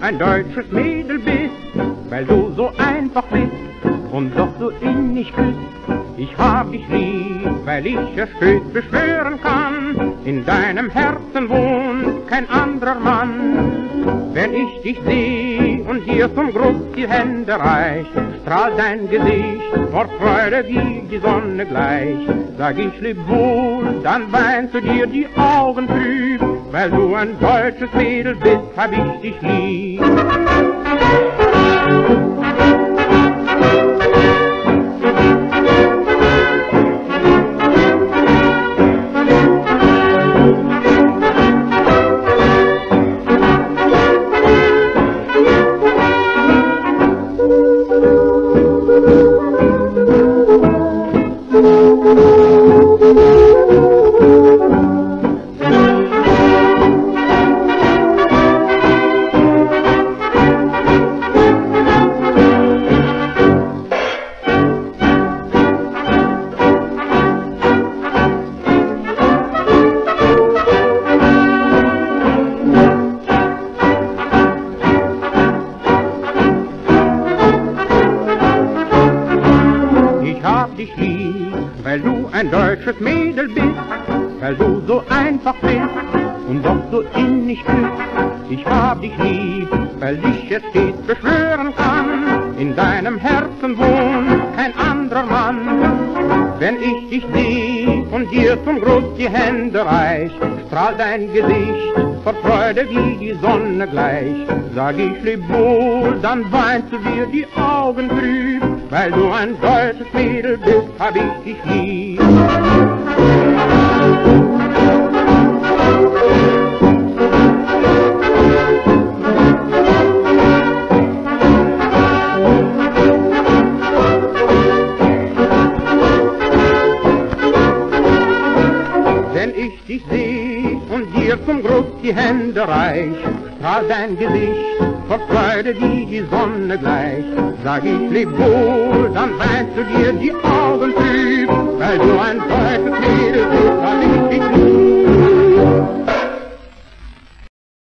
ein deutsches Mädel bist, weil du so einfach bist und doch so innig küsst. Ich hab dich lieb, weil ich es stets beschwören kann, in deinem Herzen wohnt kein anderer Mann. Wenn ich dich seh und dir zum Gruß die Hände reich, strahlt dein Gesicht vor Freude wie die Sonne gleich. Sag ich leb wohl, dann weinst du dir die Augen trüb, weil du ein deutsches Mädel bist, hab ich dich lieb. Dich lieb, weil du ein deutsches Mädel bist, weil du so einfach bist und doch so innig küsst. Ich hab dich lieb, weil ich es stets beschwören kann, in deinem Herzen wohnt kein anderer Mann. Wenn ich dich seh und dir zum Gruß die Hände reich, strahlt dein Gesicht vor Freude wie die Sonne gleich. Sag ich leb wohl, dann weinst du dir die Augen trüb, weil du ein deutsches Mädel bist, hab ich dich lieb. Wenn ich dich seh und dir zum Gruß die Hände reich, strahlt dein Gesicht vor Freude wie die Sonne gleich. Sag ich leb wohl, dann weinst du dir die Augen trüb, weil du ein deutsches Mädel bist,